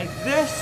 like this.